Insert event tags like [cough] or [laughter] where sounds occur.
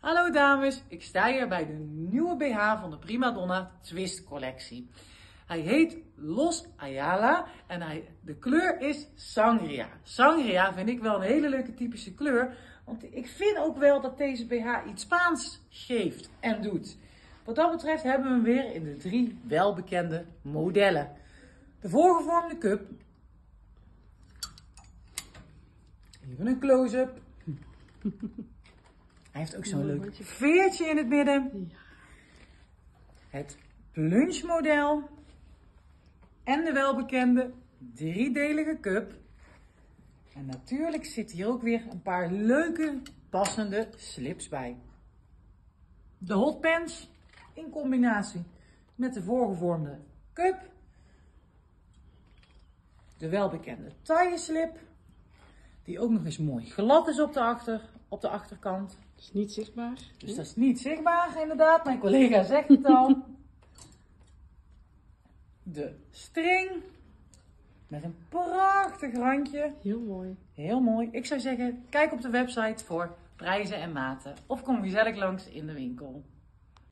Hallo dames, ik sta hier bij de nieuwe BH van de Prima Donna Twist collectie. Hij heet Los Ayala en hij, de kleur is Sangria. Sangria vind ik wel een hele leuke typische kleur, want ik vind ook wel dat deze BH iets Spaans geeft en doet. Wat dat betreft hebben we hem weer in de drie welbekende modellen. De voorgevormde cup. Even een close-up. [laughs] Hij heeft ook zo'n leuk veertje in het midden. Het plunge-model. En de welbekende driedelige cup. En natuurlijk zit hier ook weer een paar leuke passende slips bij. De hotpants in combinatie met de voorgevormde cup. De welbekende taille slip. Die ook nog eens mooi glad is op de, achter, op de achterkant. Dat is niet zichtbaar. Dus dat is niet zichtbaar, inderdaad. Mijn collega zegt het al. [laughs] De string. Met een prachtig randje. Heel mooi. Heel mooi. Ik zou zeggen, kijk op de website voor prijzen en maten. Of kom gezellig langs in de winkel.